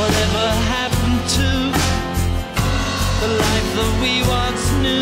Whatever happened to the life that we once knew?